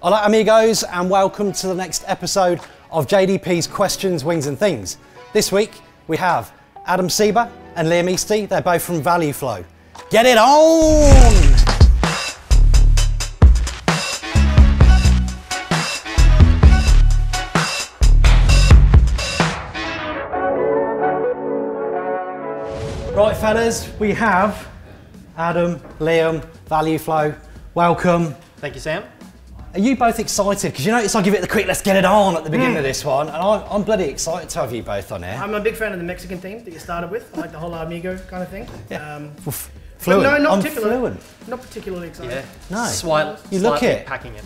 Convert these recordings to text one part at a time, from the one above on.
Hola, amigos, and welcome to the next episode of JDP's Questions, Wings, and Things. This week we have Adam Seeber and Liam Eastey. They're both from ValueFlow. Get it on! Right, fellas, we have Adam, Liam, ValueFlow. Welcome. Thank you, Sam. Are you both excited? Because you notice I give it the quick, let's get it on at the beginning of this one, and I'm, I'm bloody excited to have you both on here. I'm a big fan of the Mexican theme that you started with. I like the whole amigo kind of thing. Yeah. Um, Well, fluent. no, not I'm particularly. fluent. Not particularly excited. Yeah. No. Swipe, You look slightly it. Packing it.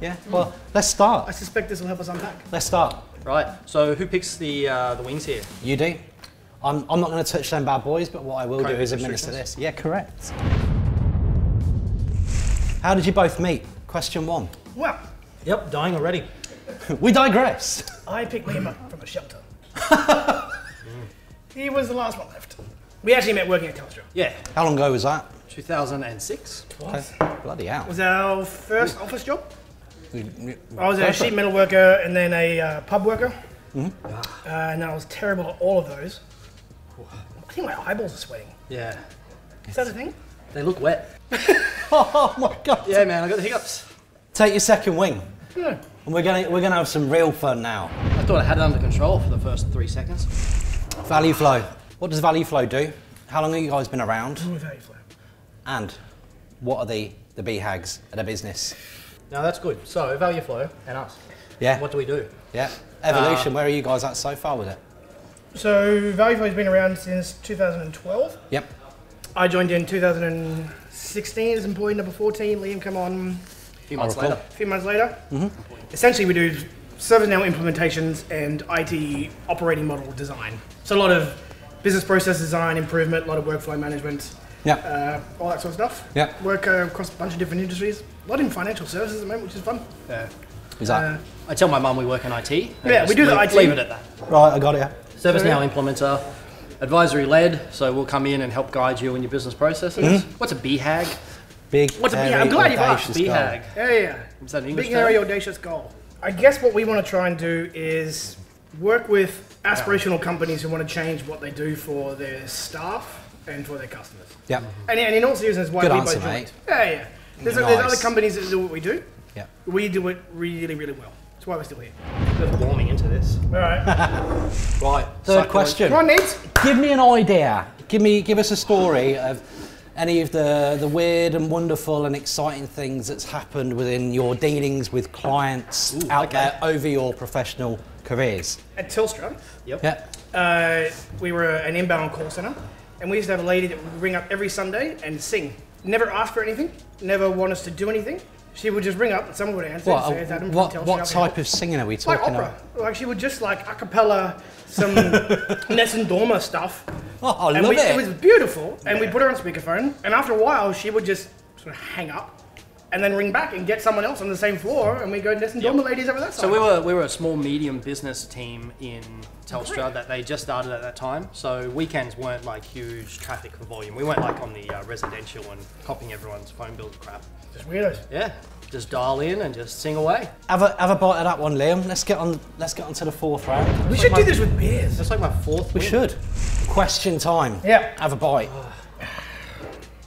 Yeah. Well, let's start. I suspect this will help us unpack. Let's start. Right. So who picks the uh, the wings here? You do. I'm, I'm not going to touch them bad boys, but what I will do is administer this. Yeah, correct. How did you both meet? Question one. Well, Yep. Dying already. We digress. I picked Liam up from a shelter. he was the last one left. We actually met working at Telstra. Yeah. How long ago was that? 2006. Okay. Bloody hell. It was our first office job. We- we- I was a sheet metal worker and then a uh, pub worker. Mm-hmm. Uh, and I was terrible at all of those. I think my eyeballs are sweating. Yeah. Is that a thing? They look wet. Oh my god. Yeah, man. I got the hiccups. Take your second wing. Yeah. And we're gonna we're gonna have some real fun now. I thought I had it under control for the first three seconds. Value flow. What does ValueFlow do? How long have you guys been around? Very flow. And what are the the BHAGs at a business? Now that's good. So ValueFlow and us. Yeah. What do we do? Yeah. Evolution. Uh, where are you guys at so far with it? So ValueFlow's been around since 2012. Yep. I joined in 2016 as employee number 14. Liam come on few months later. a few months later. Essentially, we do ServiceNow implementations and IT operating model design. So a lot of business process design, improvement, a lot of workflow management, Yep. uh, all that sort of stuff. Yep. Work uh, across a bunch of different industries. A lot in financial services at the moment, which is fun. Yeah. Is that Uh, I tell my mum we work in IT. and Yeah, just we do the IT. Leave it at that. right? I got it. Yeah. ServiceNow implementer, advisory led. So we'll come in and help guide you in your business processes. What's a BHAG? Big. What's a hairy, BHAG? I'm glad you've asked. audacious goal. BHAG. Yeah, yeah, yeah. Is that an English Big, term? hairy, audacious goal. I guess what we want to try and do is work with aspirational companies who want to change what they do for their staff and for their customers. Yep. And, and in all seriousness, why Good we answer, both joined. mate. Yeah, yeah. There's, there's other companies that do what we do. Yep. We do it really, really well. That's why we're still here. Just warming into this. All right. Right. Third question. Come on, Needs. Give me an idea. Give me, give us a story of any of the, the weird and wonderful and exciting things that's happened within your dealings with clients Ooh, out okay. there over your professional careers. At Telstra, Yep. Yeah. uh, we were an inbound call center, and we used to have a lady that would ring up every Sunday and sing. Never ask for anything, never want us to do anything. She would just ring up and someone would answer. What, and say, "It's Adam what, what how can I type of singing are we Like talking opera. about? Like she would just like a cappella some Nessun Dorma stuff. Oh, I And love we, it. it was beautiful. And we put her on speakerphone. And after a while, she would just sort of hang up and then ring back and get someone else on the same floor. And we go and Nessun Dorma ladies over that side. So we were we were a small medium business team in Telstra that they just started at that time. So weekends weren't like huge traffic for volume. We weren't like on the uh, residential and copying everyone's phone bills crap. Just weirdos. Yeah, just dial in and just sing away. Have a, have a bite of that one, Liam. Let's get on. Let's get on to the fourth round. We should do this with beers. That's like my fourth. We win. should. Question time. Yeah. Have a bite.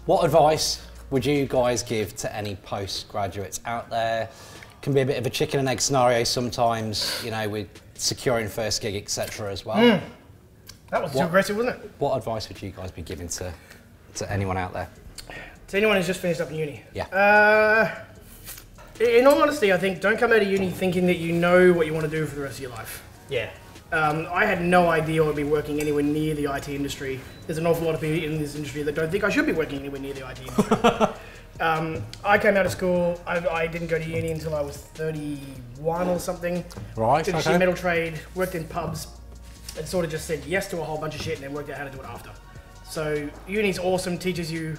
What advice would you guys give to any postgraduates out there? Can be a bit of a chicken and egg scenario sometimes, you know, with securing first gig, etc. as well. That was too What? aggressive, wasn't it? What advice would you guys be giving to, to anyone out there? To anyone who's just finished up in uni. Yeah. Uh, in all honesty, I think don't come out of uni thinking that you know what you want to do for the rest of your life. Yeah. Um, I had no idea I would be working anywhere near the IT industry. There's an awful lot of people in this industry that don't think I should be working anywhere near the IT industry. um, I came out of school. I, I didn't go to uni until I was 31 or something. Right, Did okay. metal trade, worked in pubs, and sort of just said yes to a whole bunch of shit and then worked out how to do it after. So uni's awesome, teaches you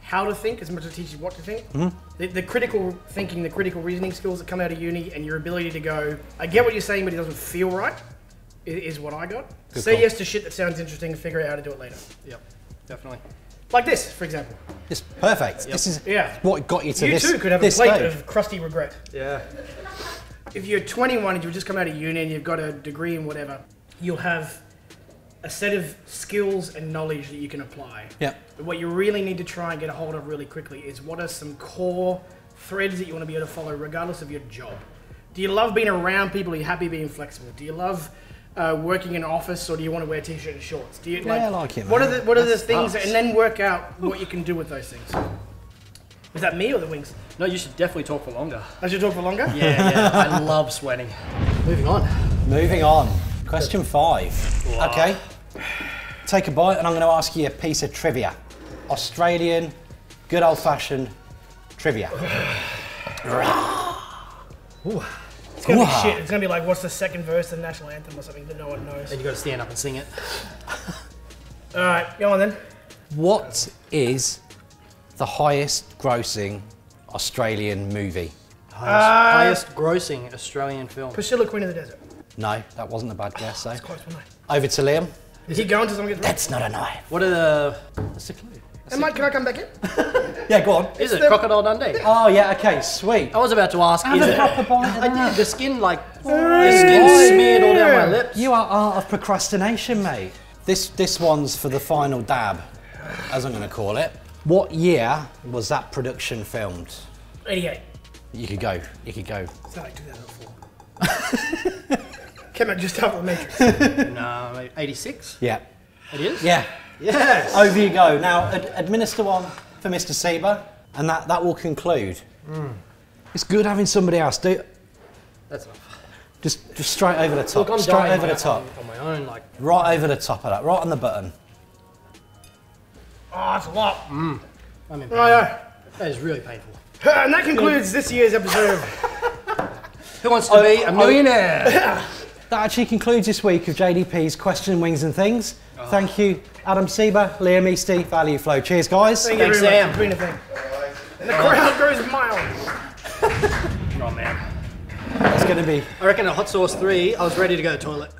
how to think as much as it teaches you what to think. Mm-hmm. The, the critical thinking, the critical reasoning skills that come out of uni, and your ability to go, I get what you're saying, but it doesn't feel right, is what I got. Good Say call. yes to shit that sounds interesting and figure out how to do it later. Yep. Definitely. Like this, for example. It's perfect. This is Yeah. what got you to you this. too could have a plate stage. of crusty regret. Yeah. If you're 21 and you've just come out of uni and you've got a degree in whatever, you'll have a set of skills and knowledge that you can apply. Yeah. But what you really need to try and get a hold of really quickly is what are some core threads that you want to be able to follow regardless of your job. Do you love being around people? Are you happy being flexible? Do you love uh, working in an office or do you want to wear t-shirt and shorts? Do you Yeah, I like it, What are the what are the things us. and then work out what you can do with those things? Is that me or the wings? No, you should definitely talk for longer. I should talk for longer. Yeah, yeah. I love sweating. Moving on. Moving on. Question five. Wow. Okay. Take a bite, and I'm going to ask you a piece of trivia. Australian, good old fashioned trivia. It's gonna Wow. be shit. It's gonna be like, what's the second verse of the national anthem or something that no one knows. Then you got to stand up and sing it. All right, go on then. What is the highest grossing Australian movie? Highest, uh, highest grossing Australian film. Priscilla, Queen of the Desert. No, that wasn't a bad guess, though. Close one. Over to Liam. Is he going to someone? That's not a knife. What are the? That's a clue. And Mike, can I come back in? Yeah, go on. Is it the- Crocodile Dundee? Oh, yeah, okay, sweet. I was about to ask. Have is a it? proper bite I did. The skin like the skin smeared all down my lips. You are art of procrastination, mate. This this one's for the final dab, as I'm going to call it. What year was that production filmed? 88. You could go. You could go. It's not like 2004. Came out just after the Matrix. No, 86. Yeah. It is. Yeah. Yes. Over you go. Now ad- administer one for Mr. Seeber, and that that will conclude. Hmm. It's good having somebody else do. That's enough. Just just straight over the top. Look, I'm straight dying over the top. on my own. Like Right over the top of that. Right on the button. Ah, oh, it's a lot. I'm in pain. Oh, yeah. That is really painful. And that concludes this year's episode of Who wants to be a millionaire? That actually concludes this week of JDP's Question, Wings and Things. Thank you, Adam Seeber, Liam Eastey, Value Flow. Cheers, guys. Thank you Thanks, very Sam. much for being a thing. And the crowd goes mild. oh man. It's going to be I reckon at hot sauce three, I was ready to go to the toilet.